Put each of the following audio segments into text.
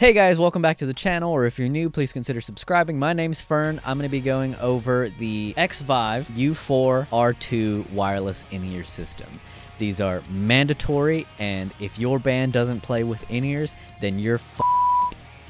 Hey guys, welcome back to the channel, or if you're new, please consider subscribing. My name's Fern. I'm going to be going over the Xvive U4 R2 wireless in-ear system. These are mandatory, and if your band doesn't play with in-ears, then you're f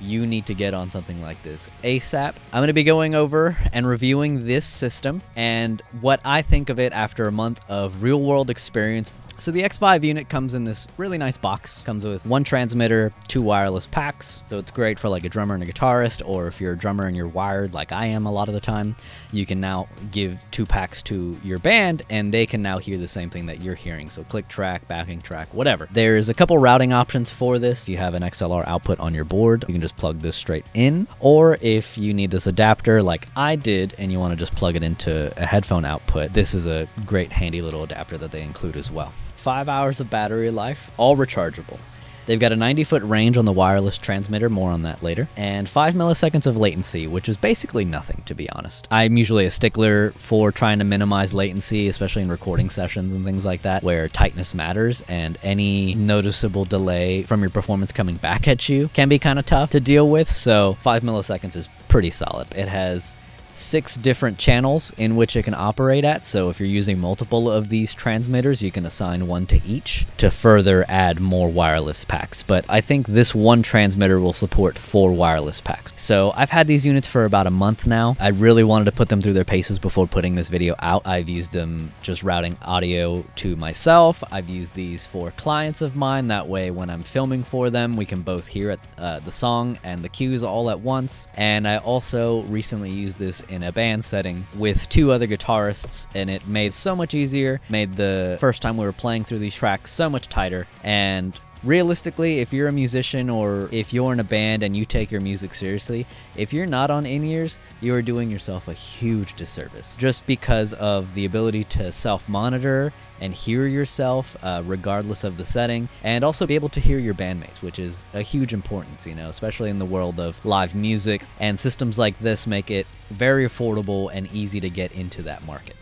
you need to get on something like this ASAP. I'm going to be going over and reviewing this system and what I think of it after a month of real world experience so the Xvive unit comes in this really nice box. Comes with one transmitter, two wireless packs. So it's great for like a drummer and a guitarist, or if you're a drummer and you're wired like I am a lot of the time, you can now give two packs to your band and they can now hear the same thing that you're hearing. So click track, backing track, whatever. There's a couple routing options for this. You have an XLR output on your board. You can just plug this straight in. Or if you need this adapter like I did and you want to just plug it into a headphone output, this is a great handy little adapter that they include as well. 5 hours of battery life, all rechargeable. They've got a 90 foot range on the wireless transmitter, more on that later, and 5 milliseconds of latency, which is basically nothing, to be honest. I'm usually a stickler for trying to minimize latency, especially in recording sessions and things like that, where tightness matters, and any noticeable delay from your performance coming back at you can be kind of tough to deal with, so 5 milliseconds is pretty solid. It has six different channels in which it can operate at. So if you're using multiple of these transmitters, you can assign one to each to further add more wireless packs. But I think this one transmitter will support four wireless packs. So I've had these units for about a month now. I really wanted to put them through their paces before putting this video out. I've used them just routing audio to myself. I've used these for clients of mine. That way when I'm filming for them, we can both hear it, uh, the song and the cues all at once. And I also recently used this in a band setting with two other guitarists, and it made so much easier, made the first time we were playing through these tracks so much tighter, and realistically, if you're a musician or if you're in a band and you take your music seriously, if you're not on in ears, you are doing yourself a huge disservice. Just because of the ability to self monitor and hear yourself uh, regardless of the setting and also be able to hear your bandmates which is a huge importance you know especially in the world of live music and systems like this make it very affordable and easy to get into that market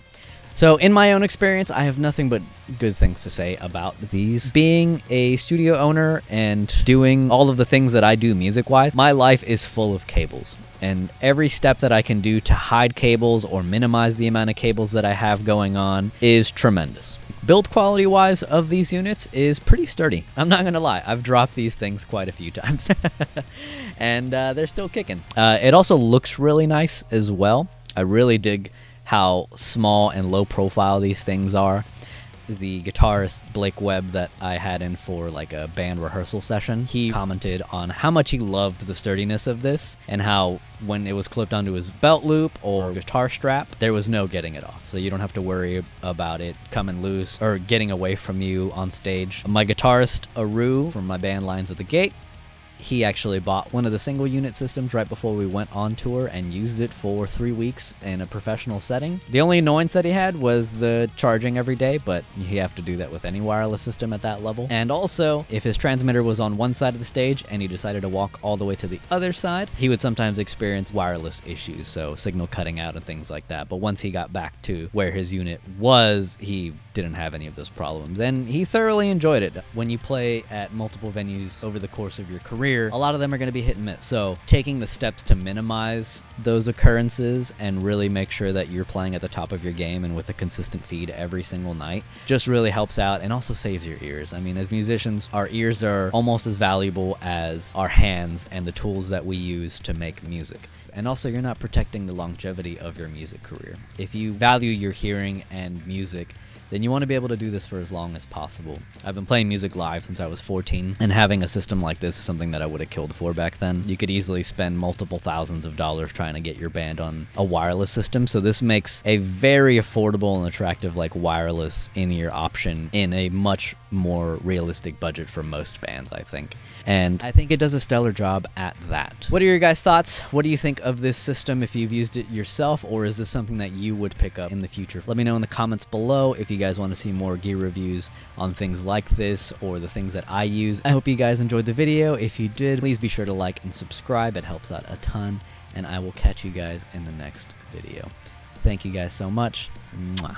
so, in my own experience, I have nothing but good things to say about these. Being a studio owner and doing all of the things that I do music wise, my life is full of cables. And every step that I can do to hide cables or minimize the amount of cables that I have going on is tremendous. Build quality wise of these units is pretty sturdy. I'm not gonna lie, I've dropped these things quite a few times. and uh, they're still kicking. Uh, it also looks really nice as well. I really dig how small and low profile these things are. The guitarist Blake Webb that I had in for like a band rehearsal session, he commented on how much he loved the sturdiness of this and how when it was clipped onto his belt loop or guitar strap, there was no getting it off. So you don't have to worry about it coming loose or getting away from you on stage. My guitarist Aru from my band Lines of the Gate he actually bought one of the single unit systems right before we went on tour and used it for three weeks in a professional setting. The only annoyance that he had was the charging every day, but you have to do that with any wireless system at that level. And also, if his transmitter was on one side of the stage and he decided to walk all the way to the other side, he would sometimes experience wireless issues, so signal cutting out and things like that. But once he got back to where his unit was, he didn't have any of those problems. And he thoroughly enjoyed it. When you play at multiple venues over the course of your career, career, a lot of them are going to be hit and miss. So taking the steps to minimize those occurrences and really make sure that you're playing at the top of your game and with a consistent feed every single night just really helps out and also saves your ears. I mean, as musicians, our ears are almost as valuable as our hands and the tools that we use to make music. And also, you're not protecting the longevity of your music career. If you value your hearing and music, then you want to be able to do this for as long as possible. I've been playing music live since I was 14, and having a system like this is something that I would have killed for back then. You could easily spend multiple thousands of dollars trying to get your band on a wireless system, so this makes a very affordable and attractive like wireless in-ear option in a much more realistic budget for most bands, I think. And I think it does a stellar job at that. What are your guys' thoughts? What do you think of this system if you've used it yourself, or is this something that you would pick up in the future? Let me know in the comments below if you guys want to see more gear reviews on things like this or the things that I use. I hope you guys enjoyed the video. If you did, please be sure to like and subscribe. It helps out a ton. And I will catch you guys in the next video. Thank you guys so much. Mwah.